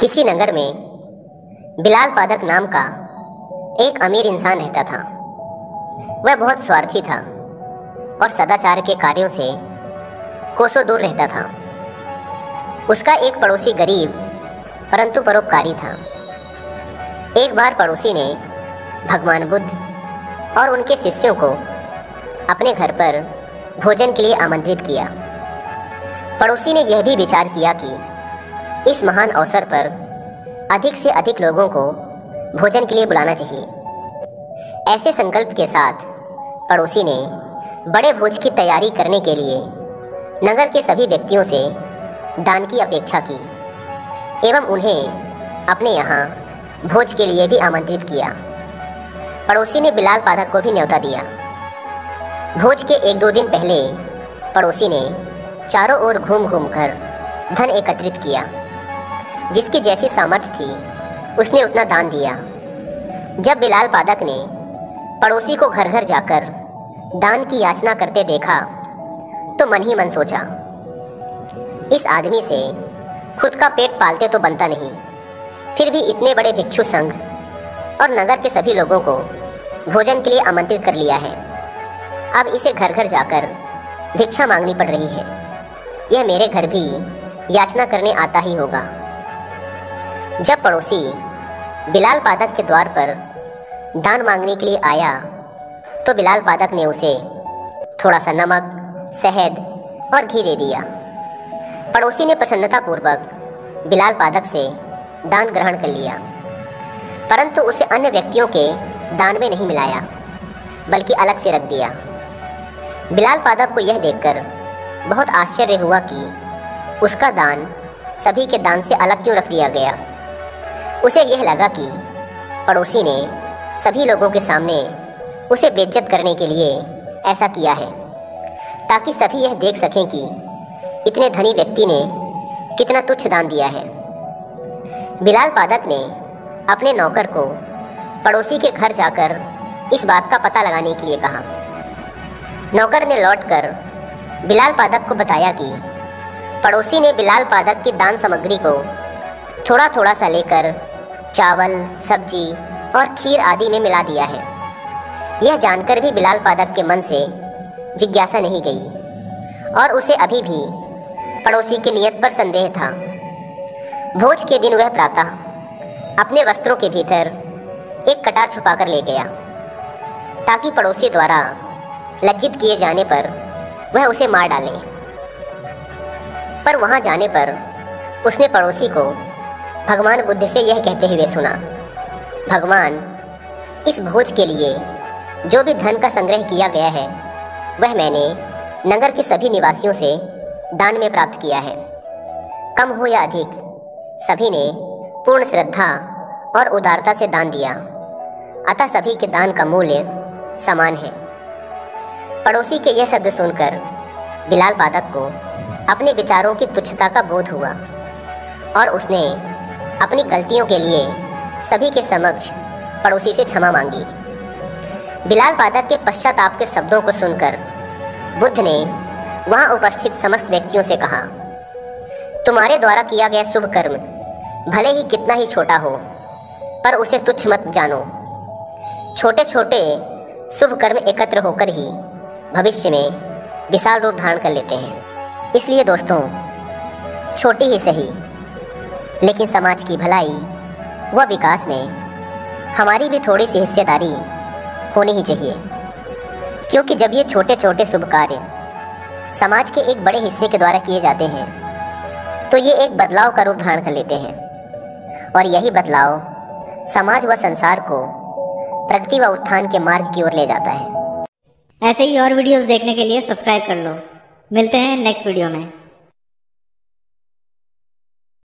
किसी नगर में बिलाल पादक नाम का एक अमीर इंसान रहता था। वह बहुत स्वार्थी था और सदाचार के कार्यों से कोसों दूर रहता था। उसका एक पड़ोसी गरीब, परंतु परोपकारी था। एक बार पड़ोसी ने भगवान बुद्ध और उनके शिष्यों को अपने घर पर भोजन के लिए आमंत्रित किया। पड़ोसी ने यह भी विचार किया कि इस महान अवसर पर अधिक से अधिक लोगों को भोजन के लिए बुलाना चाहिए। ऐसे संकल्प के साथ पड़ोसी ने बड़े भोज की तैयारी करने के लिए नगर के सभी व्यक्तियों से दान की अपेक्षा की एवं उन्हें अपने यहाँ भोज के लिए भी आमंत्रित किया। पड़ोसी ने बिलाल पाठक को भी न्योता दिया। भोज के एक दो दिन पहले पड़ोसी ने चारों ओर घूम घूम कर धन एकत्रित किया। जिसकी जैसी सामर्थ्य थी, उसने उतना दान दिया। जब बिलाल पादक ने पड़ोसी को घर घर जाकर दान की याचना करते देखा तो मन ही मन सोचा, इस आदमी से खुद का पेट पालते तो बनता नहीं। फिर भी इतने बड़े भिक्षु संघ और नगर के सभी लोगों को भोजन के लिए आमंत्रित कर लिया है। अब इसे घर घर जाकर भिक्षा मांगनी पड़ रही है। यह मेरे घर भी याचना करने आता ही होगा। जब पड़ोसी बिलाल पादक के द्वार पर दान मांगने के लिए आया तो बिलाल पादक ने उसे थोड़ा सा नमक, शहद और घी दे दिया। पड़ोसी ने प्रसन्नतापूर्वक बिलाल पादक से दान ग्रहण कर लिया। परंतु उसे अन्य व्यक्तियों के दान में नहीं मिलाया, बल्कि अलग से रख दिया। बिलाल पादक को यह देखकर बहुत आश्चर्य हुआ कि उसका दान सभी के दान से अलग क्यों रख दिया गया। उसे यह लगा कि पड़ोसी ने सभी लोगों के सामने उसे बेज्जत करने के लिए ऐसा किया है, ताकि सभी यह देख सकें कि इतने धनी व्यक्ति ने कितना तुच्छ दान दिया है। बिलाल पादक ने अपने नौकर को पड़ोसी के घर जाकर इस बात का पता लगाने के लिए कहा। नौकर ने लौटकर बिलाल पादक को बताया कि पड़ोसी ने बिलाल पादक की दान सामग्री को थोड़ा थोड़ा सा लेकर चावल, सब्ज़ी और खीर आदि में मिला दिया है। यह जानकर भी बिलाल पादक के मन से जिज्ञासा नहीं गई और उसे अभी भी पड़ोसी की नियत पर संदेह था। भोज के दिन वह प्रातः अपने वस्त्रों के भीतर एक कटार छुपाकर ले गया ताकि पड़ोसी द्वारा लज्जित किए जाने पर वह उसे मार डाले। पर वहाँ जाने पर उसने पड़ोसी को भगवान बुद्ध से यह कहते हुए सुना, भगवान, इस भोज के लिए जो भी धन का संग्रह किया गया है, वह मैंने नगर के सभी निवासियों से दान में प्राप्त किया है। कम हो या अधिक, सभी ने पूर्ण श्रद्धा और उदारता से दान दिया। अतः सभी के दान का मूल्य समान है। पड़ोसी के यह शब्द सुनकर बिलाल पादक को अपने विचारों की तुच्छता का बोध हुआ और उसने अपनी गलतियों के लिए सभी के समक्ष पड़ोसी से क्षमा मांगी। बिलाल पादक के पश्चाताप के शब्दों को सुनकर बुद्ध ने वहाँ उपस्थित समस्त व्यक्तियों से कहा, तुम्हारे द्वारा किया गया शुभ कर्म भले ही कितना ही छोटा हो, पर उसे तुच्छ मत जानो। छोटे छोटे शुभ कर्म एकत्र होकर ही भविष्य में विशाल रूप धारण कर लेते हैं। इसलिए दोस्तों, छोटी ही सही, लेकिन समाज की भलाई व विकास में हमारी भी थोड़ी सी हिस्सेदारी होनी ही चाहिए। क्योंकि जब ये छोटे छोटे शुभ कार्य समाज के एक बड़े हिस्से के द्वारा किए जाते हैं तो ये एक बदलाव का रूप धारण कर लेते हैं। और यही बदलाव समाज व संसार को प्रगति व उत्थान के मार्ग की ओर ले जाता है। ऐसे ही और वीडियोस देखने के लिए सब्सक्राइब कर लो। मिलते हैं नेक्स्ट वीडियो में।